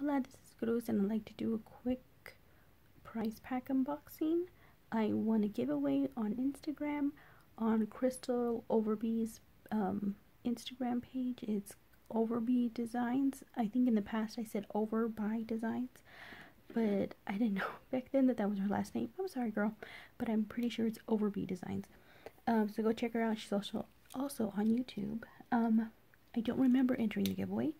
Hola, this is Cruz and I'd like to do a quick price pack unboxing. I won a giveaway on Instagram on Crystal Overby's um, Instagram page. It's Overby Designs. I think in the past I said Overby Designs, but I didn't know back then that that was her last name. I'm sorry, girl, but I'm pretty sure it's Overby Designs. Um, so go check her out. She's also also on YouTube. Um, I don't remember entering the giveaway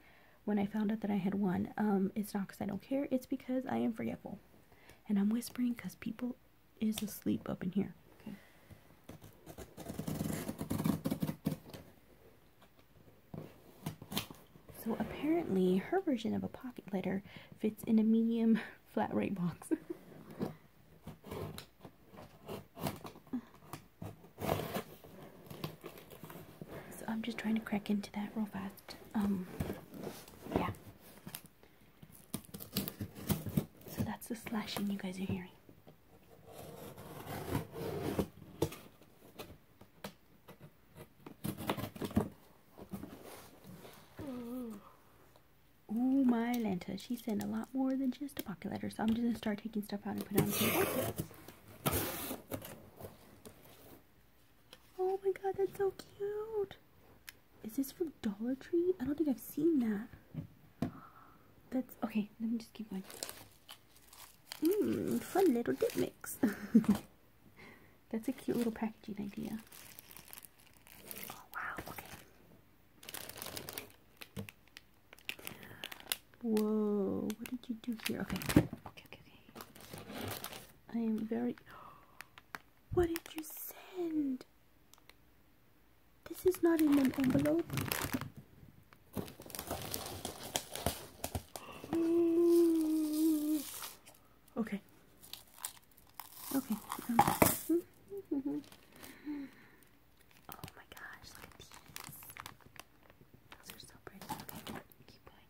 when I found out that I had won. Um, it's not because I don't care. It's because I am forgetful. And I'm whispering because people is asleep up in here. Okay. So apparently her version of a pocket letter fits in a medium flat rate box. so I'm just trying to crack into that real fast. Um, yeah. So that's the slashing you guys are hearing. Ooh, my Lanta. She sent a lot more than just a pocket letter, so I'm just gonna start taking stuff out and put it on the table. Oh my god, that's so cute. Is this from Dollar Tree? I don't think I've seen that. That's okay. Let me just keep going. Mmm, fun little dip mix. That's a cute little packaging idea. Oh wow, okay. Whoa, what did you do here? Okay, okay, okay, okay. I am very. What did you send? This is not in an envelope. Okay. Okay. Um, oh my gosh, look at these. Those are so pretty. Okay, keep going.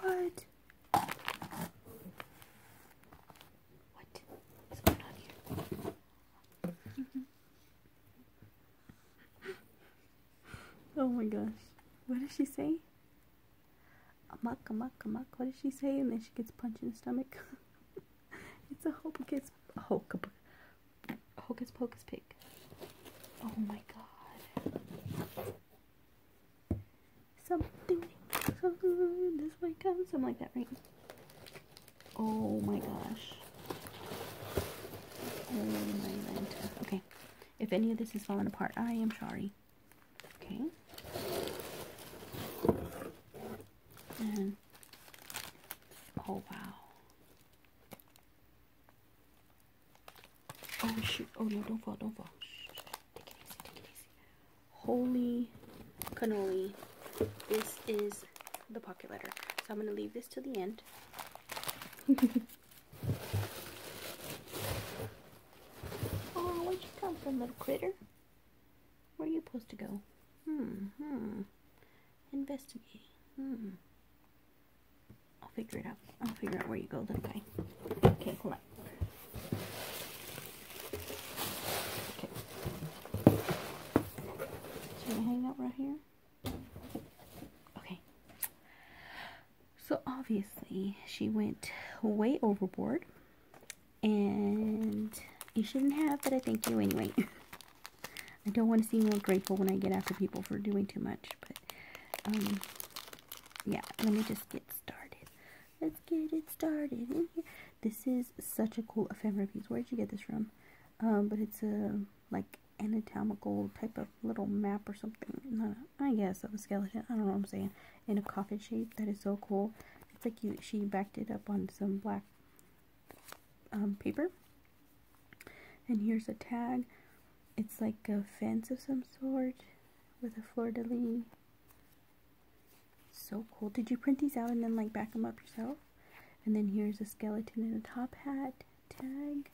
What? What is going on here? Oh my gosh. What does she say? Amok, amok, amok. What does she say? And then she gets punched in the stomach. it's a hocus, hocus, hocus pocus pig. Oh my god. Something, this way comes. Something like that, right? Oh my gosh. Oh my. Okay. If any of this is falling apart, I am sorry. Okay. And oh wow. Oh shoot. Oh no, don't fall, don't fall. Take it easy, take it easy. Holy cannoli. This is the pocket letter. So I'm gonna leave this to the end. oh, where'd you come from, little critter? Where are you supposed to go? Hmm, hmm. Investigate. Hmm. Figure it out. I'll figure out where you go, little guy. Okay, hold on. Okay. Should we hang out right here? Okay. So obviously she went way overboard. And you shouldn't have, but I thank you anyway. I don't want to seem ungrateful when I get after people for doing too much, but um, yeah, let me just get started. Let's get it started in here. This is such a cool ephemera piece. Where'd you get this from? Um, but it's a like anatomical type of little map or something. Not, a, I guess of a skeleton. I don't know what I'm saying. In a coffin shape. That is so cool. It's like you. She backed it up on some black um, paper. And here's a tag. It's like a fence of some sort with a fleur-de-lis. So cool. Did you print these out and then like back them up yourself? And then here's a skeleton in a top hat tag.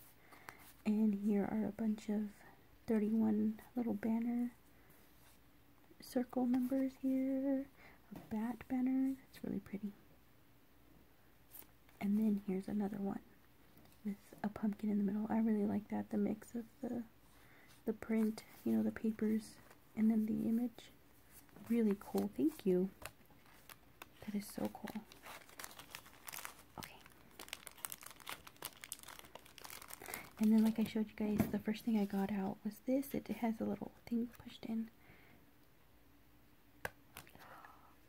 And here are a bunch of 31 little banner circle numbers here. A bat banner. That's really pretty. And then here's another one with a pumpkin in the middle. I really like that. The mix of the the print, you know, the papers, and then the image. Really cool. Thank you. That is so cool. Okay. And then, like I showed you guys, the first thing I got out was this. It has a little thing pushed in.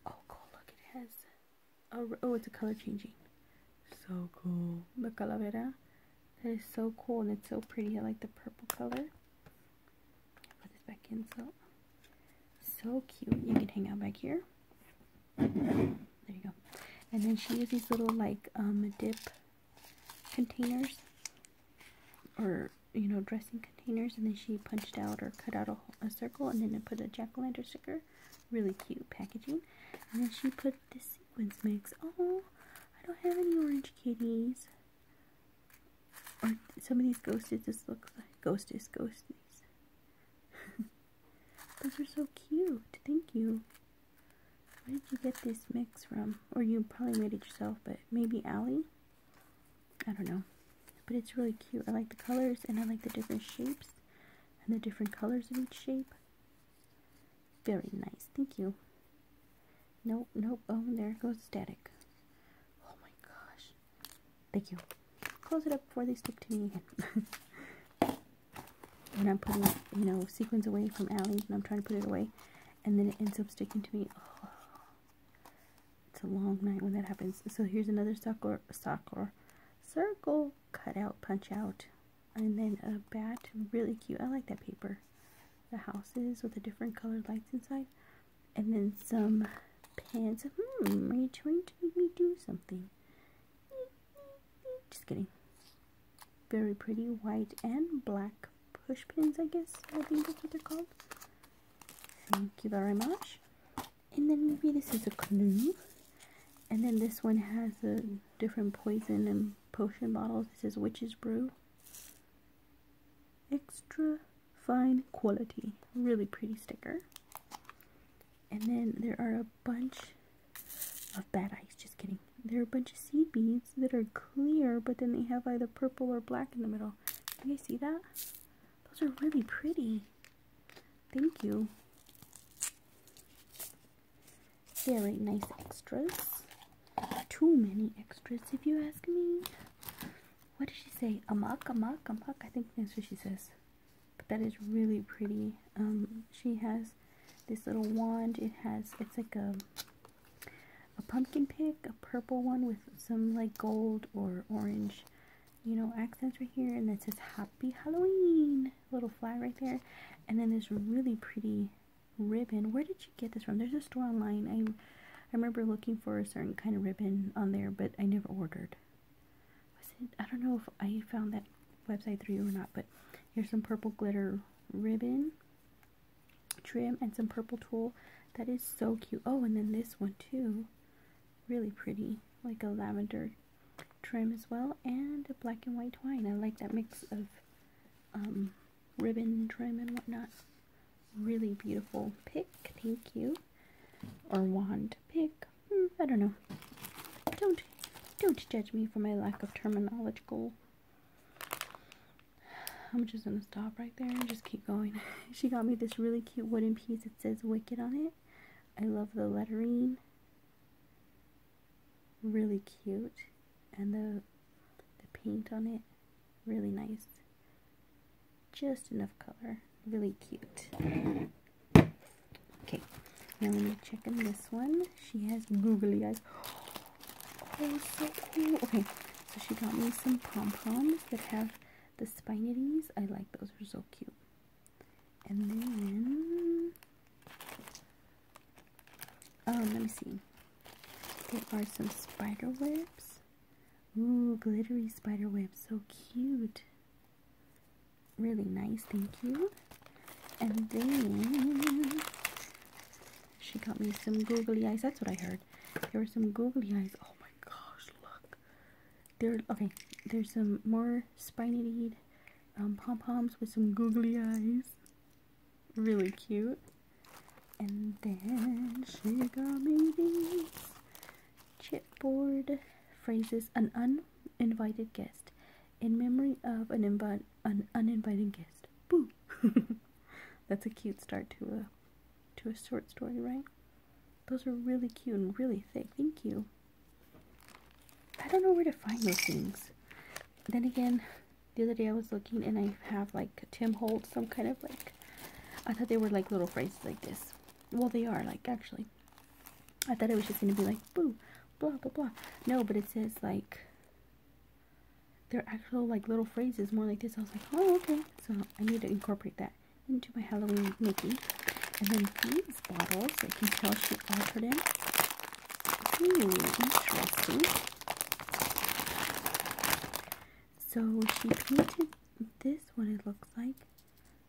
Oh, cool. Look, it has. A, oh, it's a color changing. So cool. The calavera. That is so cool and it's so pretty. I like the purple color. Put this back in. So, so cute. You can hang out back here. There you go. And then she has these little like um dip containers or you know dressing containers and then she punched out or cut out a, a circle and then it put a jack-o'-lantern sticker. Really cute packaging. And then she put this sequins mix. Oh I don't have any orange kitties. Or some of these ghosties just looks like ghosties ghosties. Those are so cute. Thank you where did you get this mix from or you probably made it yourself but maybe Allie I don't know but it's really cute. I like the colors and I like the different shapes and the different colors of each shape. Very nice. Thank you. Nope, nope. Oh, there goes static. Oh my gosh. Thank you. Close it up before they stick to me again. when I'm putting, you know, sequins away from Allie and I'm trying to put it away and then it ends up sticking to me. Oh, long night when that happens. So here's another soccer, soccer circle, cut out, punch out, and then a bat. Really cute. I like that paper. The houses with the different colored lights inside. And then some pants. Hmm, are you trying to make me do something? Just kidding. Very pretty white and black push pins, I guess. I think that's what they're called. Thank you very much. And then maybe this is a clue. And then this one has a different poison and potion bottles. This is Witch's Brew. Extra fine quality. Really pretty sticker. And then there are a bunch of bad eyes. Just kidding. There are a bunch of seed beads that are clear, but then they have either purple or black in the middle. Can you see that? Those are really pretty. Thank you. Very nice extras too many extras if you ask me. What did she say? Amok, amok, amok. I think that's what she says. But that is really pretty. Um, she has this little wand. It has, it's like a, a pumpkin pick, a purple one with some like gold or orange, you know, accents right here. And it says Happy Halloween. Little flag right there. And then this really pretty ribbon. Where did you get this from? There's a store online. I I remember looking for a certain kind of ribbon on there, but I never ordered. Was it? I don't know if I found that website through you or not, but here's some purple glitter ribbon trim and some purple tulle. That is so cute. Oh, and then this one too. Really pretty. Like a lavender trim as well. And a black and white twine. I like that mix of um, ribbon trim and whatnot. Really beautiful pick. Thank you or wand pick. Hmm, I don't know. Don't don't judge me for my lack of terminological. I'm just gonna stop right there and just keep going. she got me this really cute wooden piece that says Wicked on it. I love the lettering. Really cute. And the the paint on it. Really nice. Just enough color. Really cute. Okay. Now let me check in this one. She has googly eyes. Oh, so cool. Okay, so she got me some pom-poms that have the spinities. I like those. They're so cute. And then... Um, let me see. There are some spider webs. Ooh, glittery spider webs. So cute. Really nice. Thank you. And then she got me some googly eyes. That's what I heard. There were some googly eyes. Oh my gosh, look. There, okay. There's some more spiny um, pom poms with some googly eyes. Really cute. And then she got me these chipboard phrases. An uninvited guest in memory of an, invi an uninvited guest. Boo. That's a cute start to a a short story, right? Those are really cute and really thick. Thank you. I don't know where to find those things. Then again, the other day I was looking and I have like Tim Holtz, some kind of like, I thought they were like little phrases like this. Well, they are like actually. I thought it was just going to be like, boo, blah, blah, blah. No, but it says like, they're actual like little phrases more like this. I was like, oh, okay. So I need to incorporate that into my Halloween Mickey. And then these bottles, I can tell she altered them. Ooh, interesting. So she painted this one, it looks like.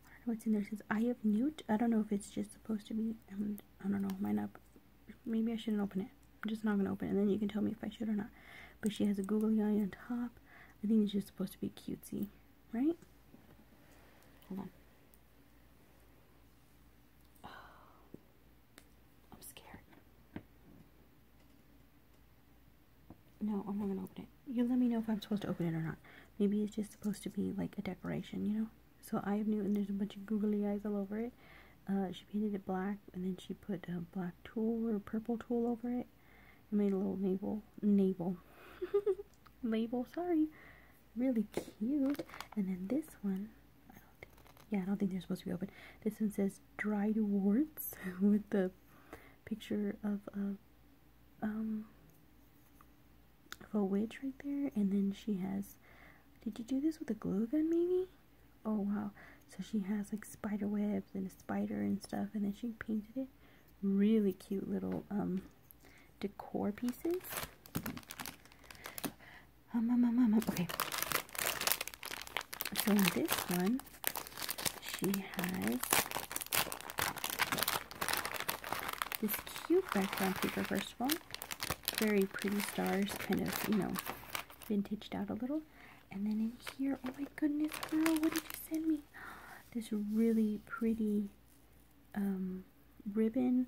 I don't know what's in there. It says Eye of Newt. I don't know if it's just supposed to be, um, I don't know, might up. Maybe I shouldn't open it. I'm just not going to open it, and then you can tell me if I should or not. But she has a googly eye on top. I think it's just supposed to be cutesy, right? Hold on. I'm scared. No, I'm not gonna open it. You let me know if I'm supposed to open it or not. Maybe it's just supposed to be like a decoration, you know? So I have Newton, there's a bunch of googly eyes all over it. Uh, she painted it black and then she put a black tulle or purple tulle over it and made a little navel, navel, label, sorry. Really cute. And then this one, I don't think, yeah, I don't think they're supposed to be open. This one says dried warts with the picture of a, um, a witch right there. And then she has, did you do this with a glue gun maybe? Oh wow. So she has like spider webs and a spider and stuff. And then she painted it. Really cute little, um, decor pieces. Um, um, um, um, okay. So in this one, she has this cute background paper, first of all. Very pretty stars, kind of, you know, vintaged out a little. And then in here, oh my goodness, girl, what did you send me? This really pretty um, ribbon.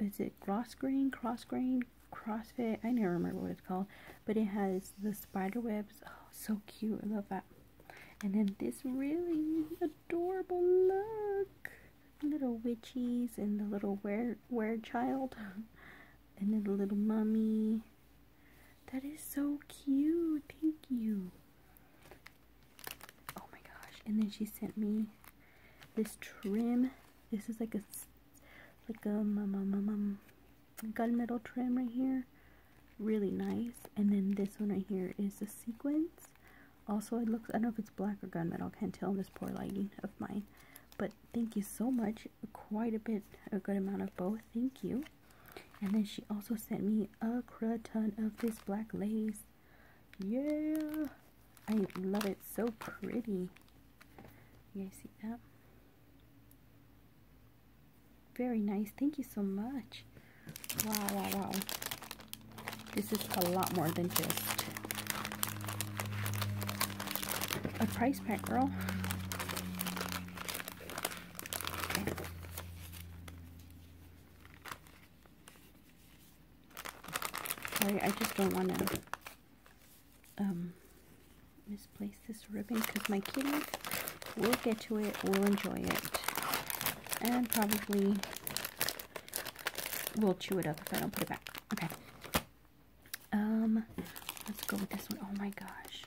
Is it cross grain, cross grain, CrossFit? I never remember what it's called. But it has the spider webs. Oh, so cute. I love that. And then this really adorable look. Little witchies and the little were, were child. And then the little mummy. That is so cute. Thank you. Oh my gosh. And then she sent me this trim. This is like a like a gunmetal trim right here. Really nice. And then this one right here is the sequins. Also, it looks, I don't know if it's black or gunmetal. I can't tell in this poor lighting of mine. But thank you so much. Quite a bit, a good amount of both. Thank you. And then she also sent me a ton of this black lace. Yeah. I love it. So pretty. You guys see that? Very nice. Thank you so much. Wow, wow, wow. This is a lot more than just a price pack, girl. I just don't want to um, misplace this ribbon because my kitty will get to it, will enjoy it, and probably will chew it up if I don't put it back. Okay. Um, let's go with this one. Oh my gosh.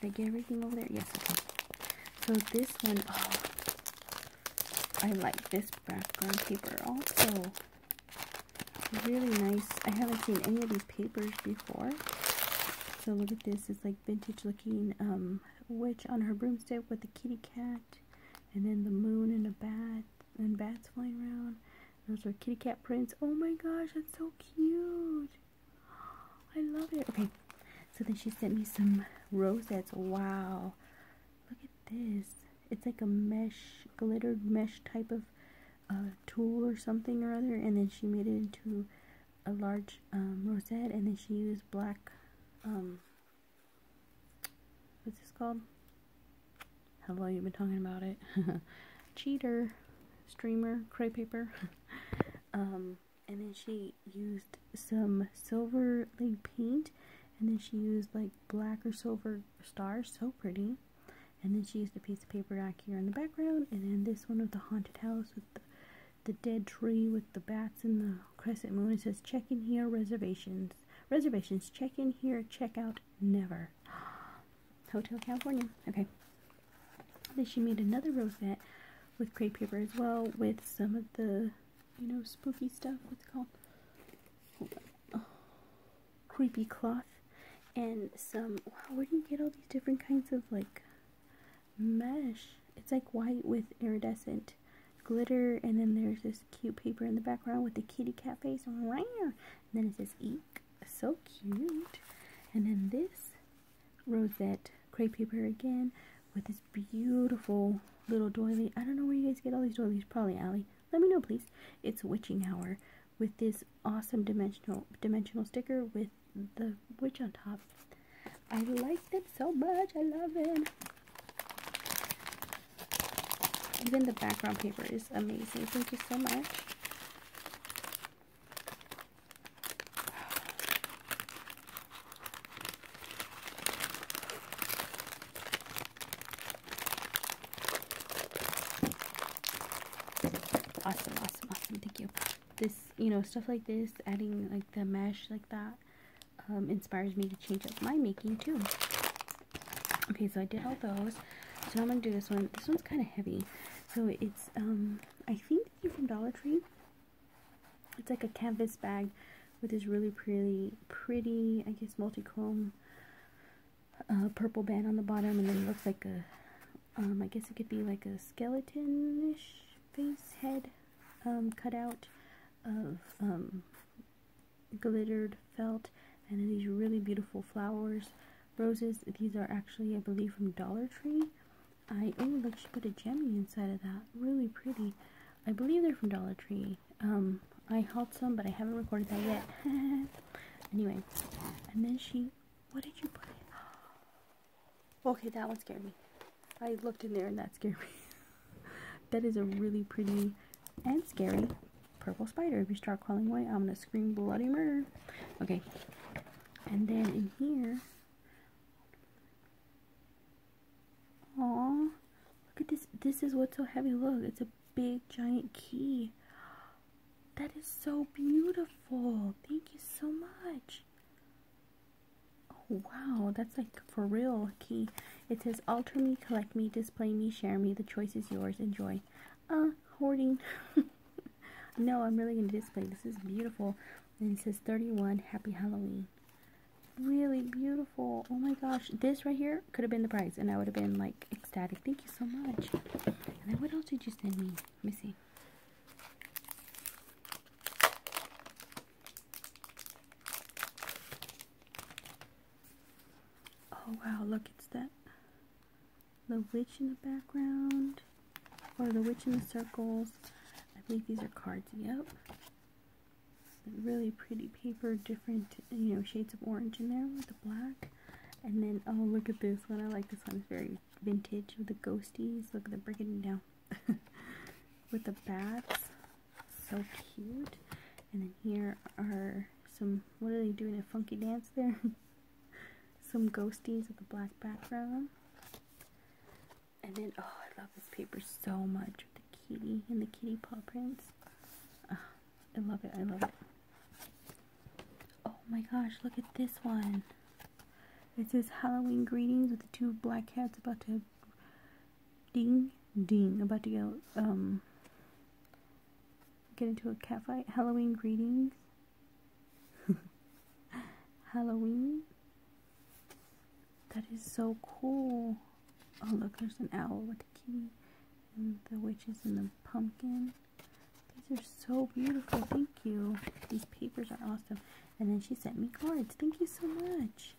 Did I get everything over there? Yes, okay. So this one, oh, I like this background paper also. Really nice. I haven't seen any of these papers before. So look at this. It's like vintage looking um, witch on her broomstick with the kitty cat. And then the moon and a bat. And bats flying around. Those are kitty cat prints. Oh my gosh, that's so cute. I love it. Okay, so then she sent me some rosettes. Wow. Look at this. It's like a mesh, glittered mesh type of uh, tool or something or other. And then she made it into a large um, rosette. And then she used black, um, what's this called? Hello, you've been talking about it. Cheater, streamer, cray paper. um, and then she used some silver like paint and then she used like black or silver stars so pretty And then she used a piece of paper back here in the background. And then this one with the haunted house with the, the dead tree with the bats and the crescent moon. It says check in here, reservations. Reservations, check in here, check out, never. Hotel California. Okay. Then she made another rosette with crepe paper as well with some of the, you know, spooky stuff. What's it called? Oh, creepy cloth and some. Wow, where do you get all these different kinds of like mesh? It's like white with iridescent glitter, and then there's this cute paper in the background with the kitty cat face. And then it says "Eek," so cute. And then this rosette crepe paper again with this beautiful little doily. I don't know where you guys get all these doilies. Probably Allie. Let me know, please. It's Witching Hour with this awesome dimensional dimensional sticker with the witch on top. I liked it so much. I love it. Even the background paper is amazing. Thank you so much. Awesome, awesome, awesome. Thank you. This, you know, stuff like this, adding like the mesh like that, um, inspires me to change up my making too. Okay, so I did all those. So now I'm gonna do this one. This one's kind of heavy. So it's, um, I think these are from Dollar Tree. It's like a canvas bag with this really pretty, pretty, I guess, multi-chrome uh, purple band on the bottom, and then it looks like a, um, I guess it could be like a skeleton-ish face head um, cut out of um, glittered felt and then these really beautiful flowers roses these are actually I believe from Dollar Tree I oh look she put a gemmy inside of that really pretty I believe they're from Dollar Tree um I hauled some but I haven't recorded that yet anyway and then she what did you put in okay that one scared me I looked in there and that scared me that is a really pretty and scary purple spider. If you start crawling away, I'm gonna scream bloody murder. Okay. And then in here, look at this. This is what's so heavy. Look, it's a big giant key. That is so beautiful. Thank you so much. Oh, wow, that's like for real key. It says alter me, collect me, display me, share me. The choice is yours. Enjoy. Uh, hoarding. no, I'm really to display. This is beautiful. And it says 31, Happy Halloween. Really beautiful. Oh my gosh. This right here could have been the prize. And I would have been like ecstatic. Thank you so much. And then what else did you send me? Let me see. Oh wow, look, it's that the witch in the background or the witch in the circles. I believe these are cards. Yep. Really pretty paper, different you know shades of orange in there with the black. And then oh look at this one. I like this one. It's very vintage with the ghosties. Look at them breaking down with the bats. So cute. And then here are some. What are they doing? A funky dance there. some ghosties with a black background. And then, oh, I love this paper so much with the kitty and the kitty paw prints. Oh, I love it. I love it. Oh my gosh, look at this one. It says Halloween greetings with the two black cats about to ding ding about to go um get into a cat fight. Halloween greetings. Halloween. That is so cool. Oh, look, there's an owl with a key, and the witches and the pumpkin. These are so beautiful. Thank you. These papers are awesome. And then she sent me cards. Thank you so much.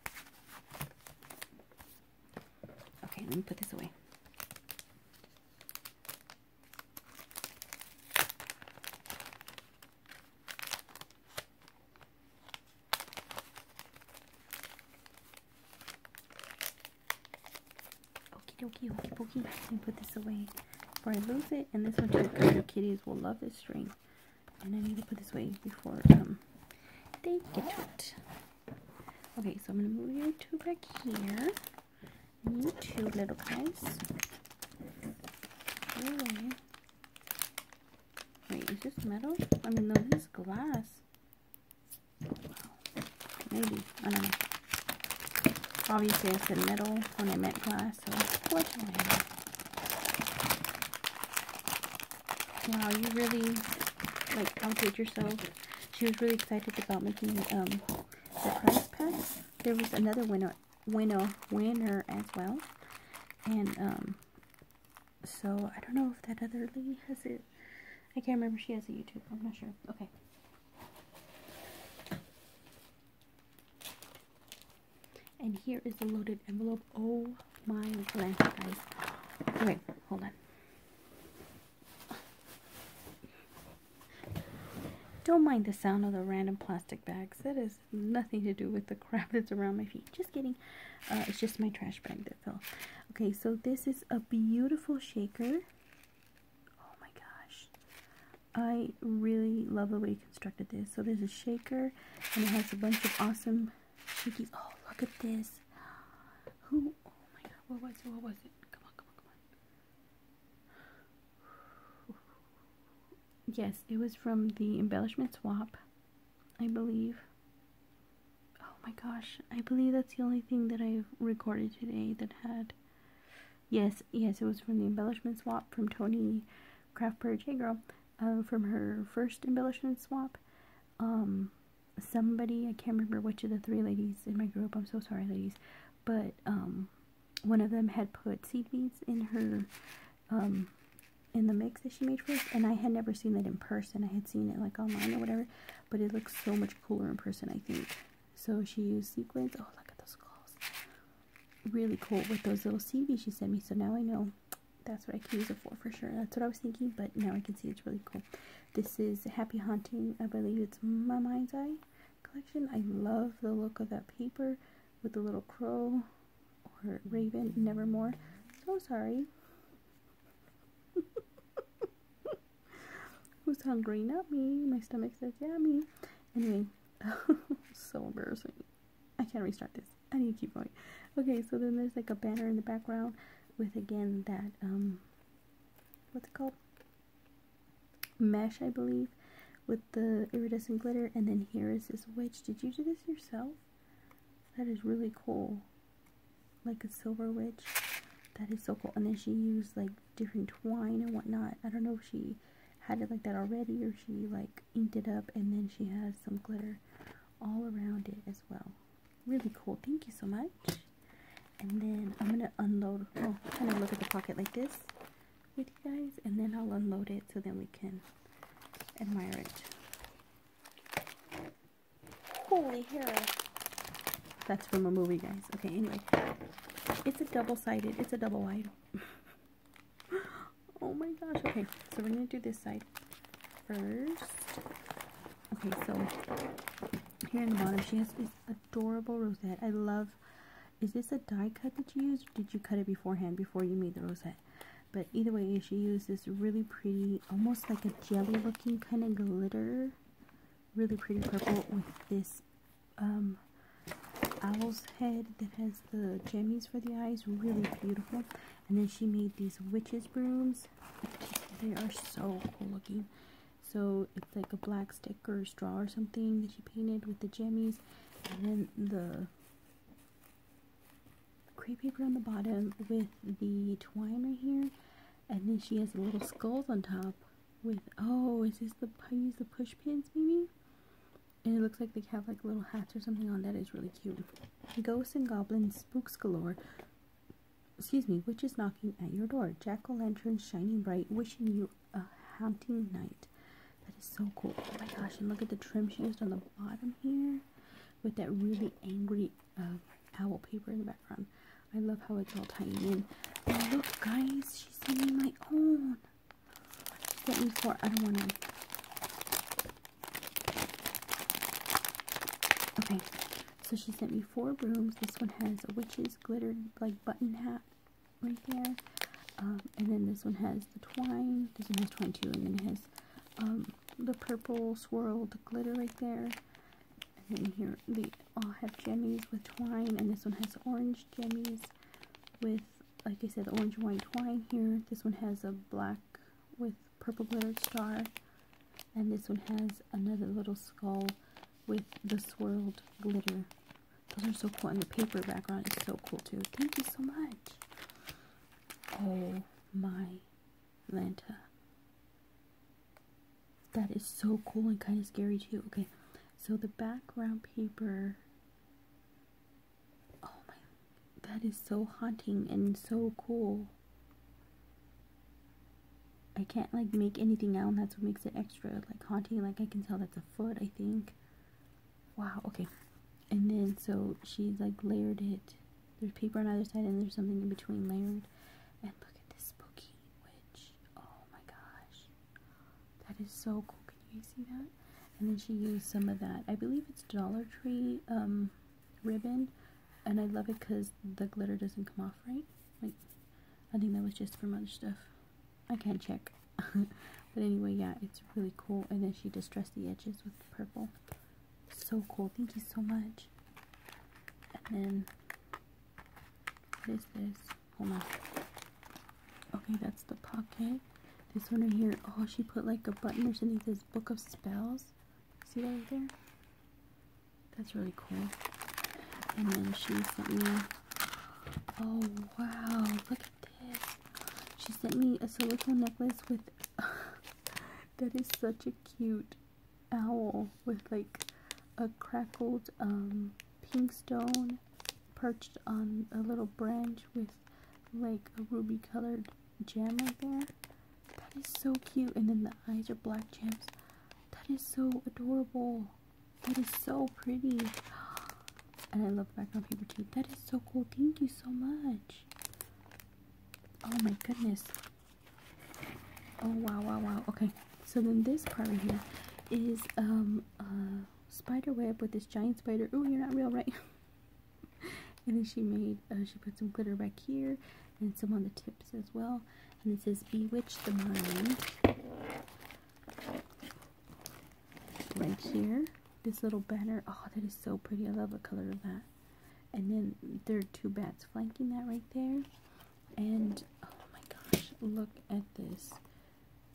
Okay, let me put this away. Okie dokie, okie pokey. Let me put this away before I lose it. And this one too, because the kitties will love this string. And I need to put this away before um they get to it. Okay, so I'm to move you two back here. You two little guys. Wait, is this metal? I mean, no, this is glass. Maybe. I don't know. Obviously, I said metal when I meant glass, so know? Wow, you really, like, outdid yourself. She was really excited about making um, the prize pack. There was another winner, winner, winner as well. And, um, so, I don't know if that other lady has it. I can't remember she has a YouTube. I'm not sure. Okay. And here is the loaded envelope. Oh my goodness, guys. Wait, hold on. Don't mind the sound of the random plastic bags. That has nothing to do with the crap that's around my feet. Just kidding. Uh, it's just my trash bag that fell. Okay, so this is a beautiful shaker. Oh my gosh. I really love the way you constructed this. So there's a shaker and it has a bunch of awesome shakies. Oh, look at this. Who? Oh my god, what was it? What was it? Come on, come on, come on. Yes, it was from the embellishment swap, I believe. Oh my gosh, I believe that's the only thing that I've recorded today that had. Yes, yes, it was from the embellishment swap from Tony Craft Per J Girl, uh, from her first embellishment swap. Um, somebody, I can't remember which of the three ladies in my group, I'm so sorry, ladies, but um, one of them had put seed beads in her, um, in the mix that she made for us, and I had never seen that in person. I had seen it like online or whatever, but it looks so much cooler in person, I think. So she used sequins. Oh, look at those skulls. Really cool with those little CVs she sent me. So now I know that's what I can use it for, for sure. That's what I was thinking, but now I can see it's really cool. This is Happy Haunting. I believe it's My Mind's Eye collection. I love the look of that paper with the little crow or raven, nevermore. So sorry. Who's hungry? Not me. My stomach says, me. Anyway, so embarrassing. I can't restart this. I need to keep going. Okay, so then there's like a banner in the background with again that, um, what's it called? Mesh, I believe, with the iridescent glitter. And then here is this witch. Did you do this yourself? That is really cool. Like a silver witch. That is so cool. And then she used like different twine and whatnot. I don't know if she had it like that already or she like inked it up and then she has some glitter all around it as well. Really cool. Thank you so much. And then I'm going to unload, well, kind of look at the pocket like this with you guys. And then I'll unload it so then we can admire it. Holy hair. That's from a movie, guys. Okay, anyway. It's a double-sided. It's a double wide. oh my gosh. Okay, so we're going to do this side first. Okay, so here in the bottom, she has this adorable rosette. I love... Is this a die cut that you used? Or did you cut it beforehand, before you made the rosette? But either way, she used this really pretty, almost like a jelly looking kind of glitter. Really pretty purple with this um, owl's head that has the gemmies for the eyes. Really beautiful. And then she made these witches brooms. They are so cool looking. So it's like a black stick or straw or something that she painted with the gemmies. And then the crepe paper on the bottom with the twine right here. And then she has little skulls on top with, oh, is this the, I use the push pins maybe? And it looks like they have like little hats or something on that is really cute. Ghosts and goblins, spooks galore. Excuse me, witches knocking at your door. Jack-o'-lanterns shining bright, wishing you a haunting night. That is so cool. Oh my gosh, and look at the trim she used on the bottom here. With that really angry uh, owl paper in the background. I love how it's all tying in. And look, guys, she sent me my own. Sent me four. I don't want to. Okay, so she sent me four brooms. This one has a witch's glitter, like button hat right there. Um, and then this one has the twine. This one has twine too. And then it has um, the purple swirled glitter right there. And then here they all have gemmies with twine, and this one has orange gemmies with, like I said, the orange and white twine here. This one has a black with purple glittered star. And this one has another little skull with the swirled glitter. Those are so cool. And the paper background is so cool too. Thank you so much. Oh my Lanta. That is so cool and kind of scary too. Okay, so the background paper. Oh my, that is so haunting and so cool. I can't like make anything out, and that's what makes it extra like haunting. Like I can tell that's a foot, I think. Wow. Okay, and then so she's like layered it. There's paper on either side, and there's something in between layered. And look at this spooky witch. Oh my gosh. That is so cool. Can you see that? And then she used some of that. I believe it's Dollar Tree um, ribbon. And I love it because the glitter doesn't come off right. Like, I think that was just from other stuff. I can't check. but anyway, yeah, it's really cool. And then she distressed the edges with purple. So cool. Thank you so much. And then, what is this? Hold on. Okay, that's the pocket. This one right here, oh, she put like a button underneath this book of spells. See that right there? That's really cool. And then she sent me, oh wow, look at this. She sent me a silicone necklace with, that is such a cute owl with like a crackled um, pink stone perched on a little branch with like a ruby colored gem right there. That is so cute. And then the eyes are black gems. That is so adorable. That is so pretty. And I love background paper too. That is so cool. Thank you so much. Oh my goodness. Oh wow, wow, wow. Okay. So then this part right here is um a spider web with this giant spider. Oh, you're not real, right? and then she made uh, she put some glitter back here and some on the tips as well. And it says bewitch the mind. Right here this little banner. Oh that is so pretty. I love the color of that. And then there are two bats flanking that right there. And oh my gosh look at this.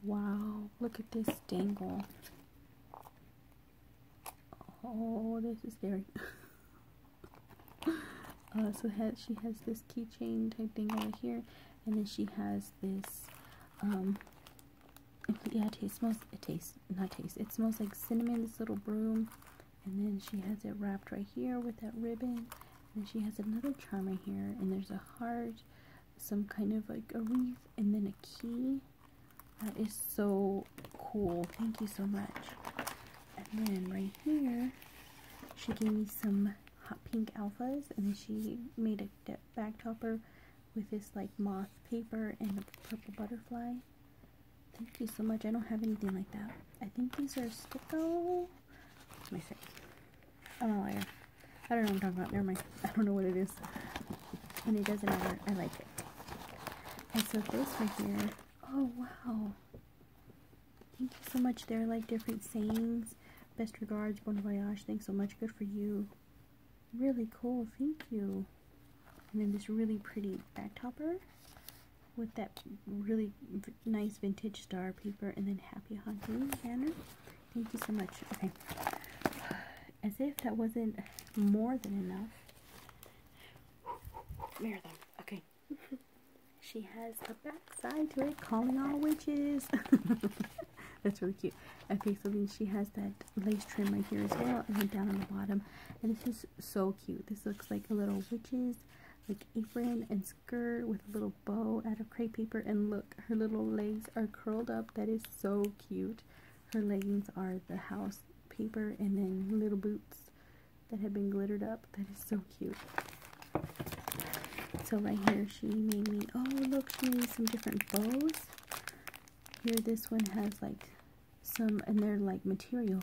Wow look at this dangle oh this is scary Uh, so has, she has this keychain type thing over here, and then she has this, um, yeah, it smells, it tastes, not taste, it smells like cinnamon, this little broom, and then she has it wrapped right here with that ribbon, and then she has another charm right here, and there's a heart, some kind of like a wreath, and then a key. That is so cool. Thank you so much. And then right here, she gave me some hot pink alphas and then she made a bag topper with this like moth paper and a purple butterfly. Thank you so much. I don't have anything like that. I think these are sticko me see. I'm a liar. I don't know what i'm talking about. Never mind. I don't know what it is. And it doesn't matter. I like it. And so this right here oh wow. Thank you so much. They're like different sayings best regards bon voyage thanks so much. Good for you. Really cool. Thank you. And then this really pretty back topper with that really nice vintage star paper and then happy hunting banner. Thank you so much. Okay. As if that wasn't more than enough. Them okay. She has a backside to it calling all witches That's really cute. Okay, so then she has that lace trim right here as well, and then down on the bottom. And this is so cute. This looks like a little witch's like apron and skirt with a little bow out of crepe paper. And look, her little legs are curled up. That is so cute. Her leggings are the house paper and then little boots that have been glittered up. That is so cute. So right here she made me, oh look, she made some different bows. Here this one has like some, and they're like material.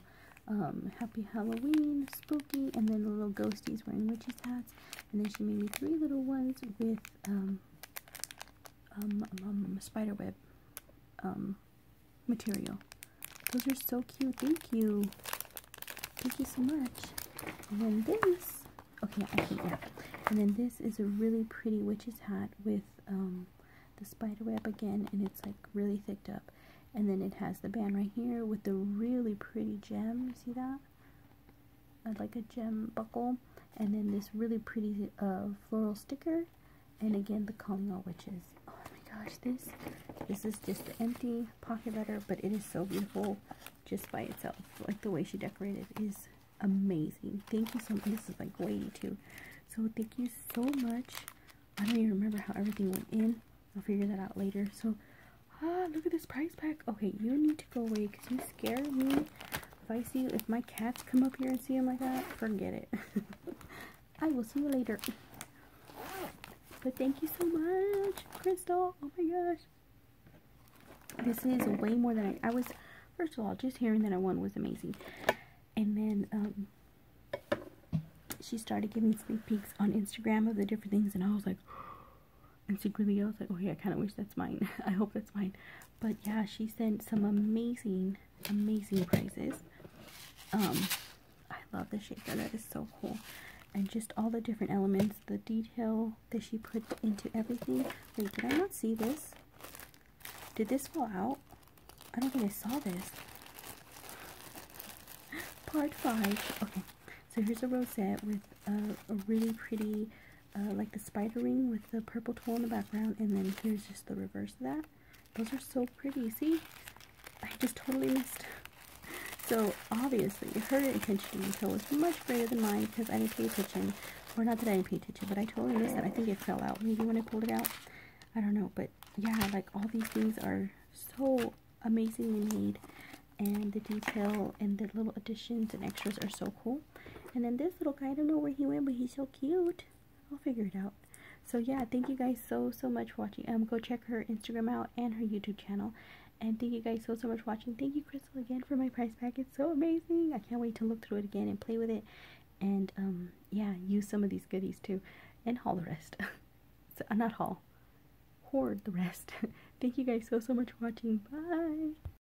Um, Happy Halloween, spooky, and then the little ghosties wearing witches hats. And then she made me three little ones with um, um, um, um spider web um, material. Those are so cute. Thank you. Thank you so much. And then this, Okay, I think, yeah. And then this is a really pretty witch's hat with um, the spider web again, and it's like really thicked up. And then it has the band right here with the really pretty gem. See that? Uh, like a gem buckle. And then this really pretty uh, floral sticker. And again, the Calling All Witches. Oh my gosh, this this is just an empty pocket letter, but it is so beautiful just by itself. Like the way she decorated is amazing. Thank you so much. This is like weighty too. So thank you so much. I don't even remember how everything went in. I'll figure that out later. So, ah, look at this price pack. Okay, you need to go away because you scare me. If I see, you, if my cats come up here and see him like that, forget it. I will see you later. But thank you so much, Crystal. Oh my gosh. This is way more than I, I was, first of all, just hearing that I won was amazing. And then, um, she started giving sneak peeks on Instagram of the different things, and I was like, and secretly I was like, oh yeah, I kind of wish that's mine. I hope that's mine. But yeah, she sent some amazing, amazing prizes. Um, I love the shaker. That is so cool. And just all the different elements, the detail that she put into everything. Wait, did I not see this? Did this fall out? I don't think I saw this. Part 5. Okay, so here's a rosette with uh, a really pretty, uh, like the spider ring with the purple tulle in the background. And then here's just the reverse of that. Those are so pretty. See? I just totally missed. So obviously her attention detail was much greater than mine because I didn't pay attention. Or not that I didn't pay attention, but I totally missed it. I think it fell out maybe when I pulled it out. I don't know, but yeah, like all these things are so amazingly made and the detail and the little additions and extras are so cool. And then this little guy, I don't know where he went, but he's so cute. I'll figure it out. So yeah, thank you guys so, so much for watching. Um, go check her Instagram out and her YouTube channel. And thank you guys so, so much for watching. Thank you, Crystal, again for my prize pack. It's so amazing. I can't wait to look through it again and play with it. And um, yeah, use some of these goodies too. And haul the rest. so, uh, not haul. Hoard the rest. thank you guys so, so much for watching. Bye.